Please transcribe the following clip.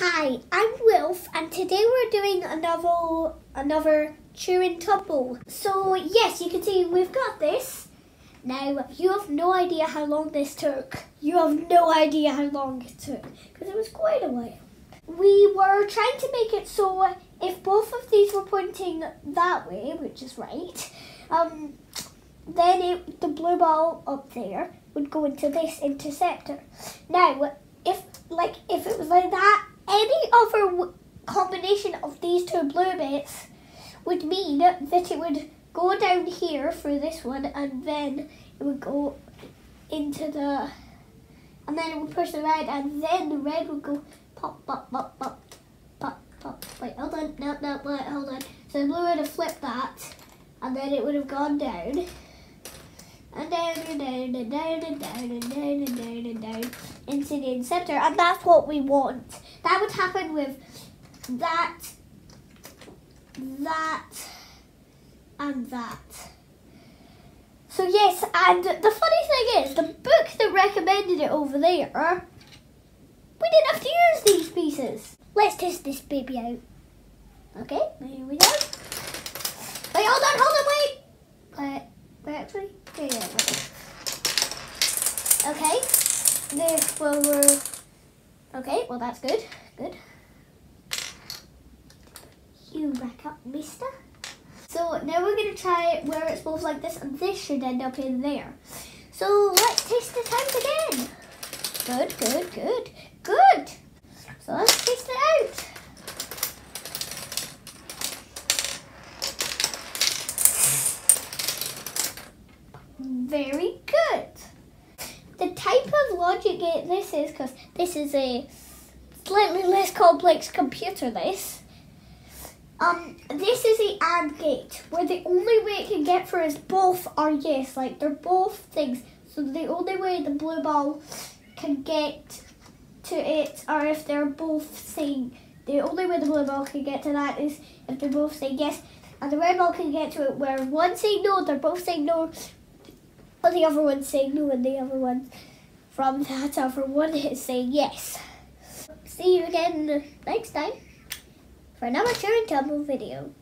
Hi, I'm Wilf, and today we're doing another another Turing tumble. So yes, you can see we've got this. Now you have no idea how long this took. You have no idea how long it took because it was quite a while. We were trying to make it so if both of these were pointing that way, which is right, um, then it, the blue ball up there would go into this interceptor. Now, if like if it was like that, any other combination of these two blue bits would mean that it would go down here through this one and then it would go into the and then it would push the red and then the red would go pop pop pop pop pop pop. Wait hold on. No no wait hold on. So the blue would have flipped that and then it would have gone down. And down and down and down and down and down and down and down into the interceptor and that's what we want that would happen with that that and that. So yes and the funny thing is the book that recommended it over there we didn't have to use these pieces. Let's test this baby out. Okay here we go. Wait hold on hold on wait. Wait wait actually yeah, yeah, wait. okay this well we're okay well that's good good you back up mister so now we're going to try where it's both like this and this should end up in there. So let's taste the times again. Good, good, good, good. So let's taste it out. Very type of logic gate this is, because this is a slightly less complex computer, this. Um, this is the AND gate, where the only way it can get through is both are yes, like they're both things. So the only way the blue ball can get to it are if they're both saying, the only way the blue ball can get to that is if they're both saying yes. And the red ball can get to it where one saying no, they're both saying no, but the other one's saying no, and the other one from that other one is saying yes. See you again next time for another Turing Tumble video.